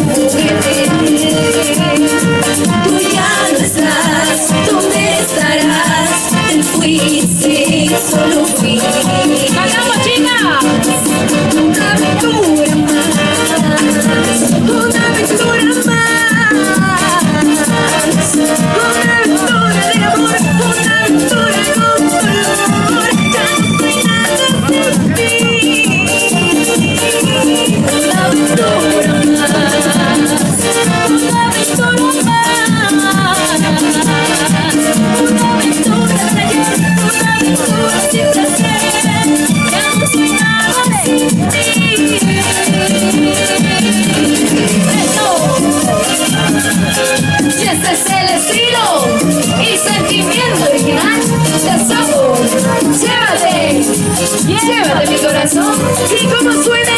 Thank you. Llévate mi corazón. Y como suena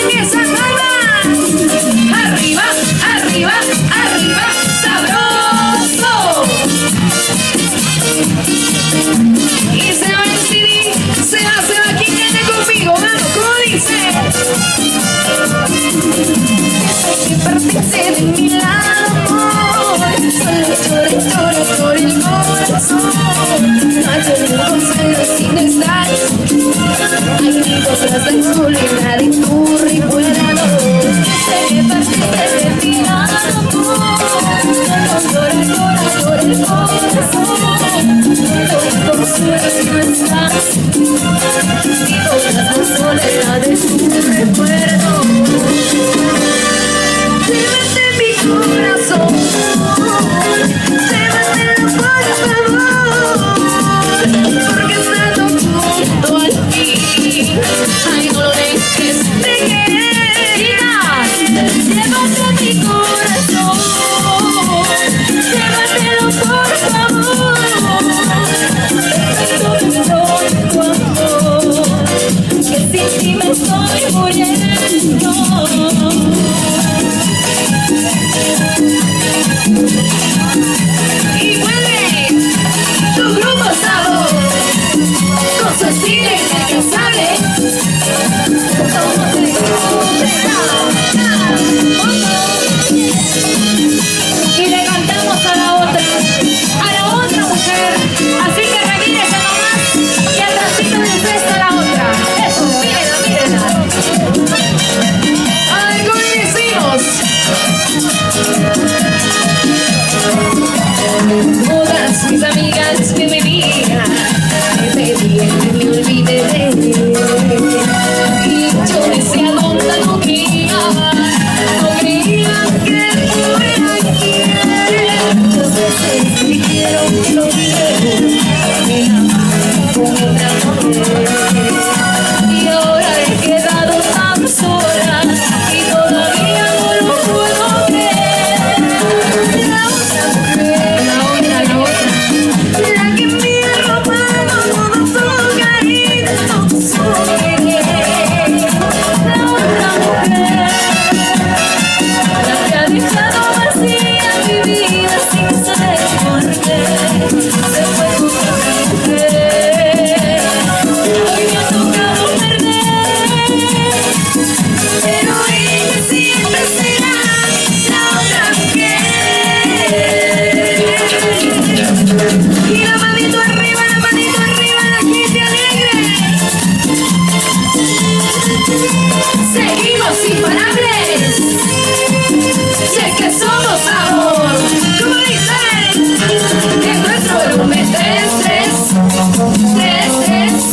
seguimos imparables. Y es que somos amor, como dicen, en nuestro volumen 3, 3, 3, 3.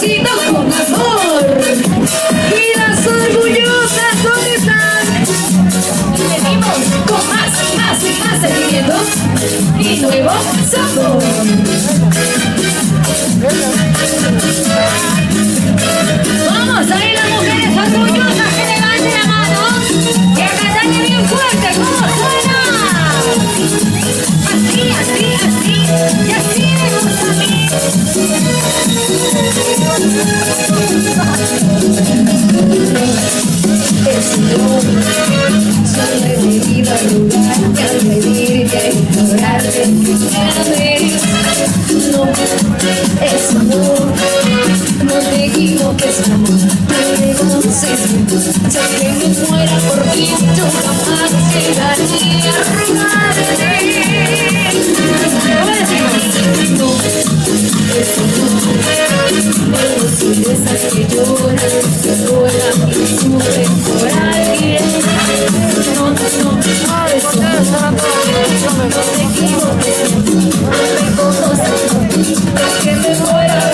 con amor. Y las orgullosas ¿dónde están? Venimos con más y más y más sentimientos y nuevo sabor. Vamos a saludar. que me muera.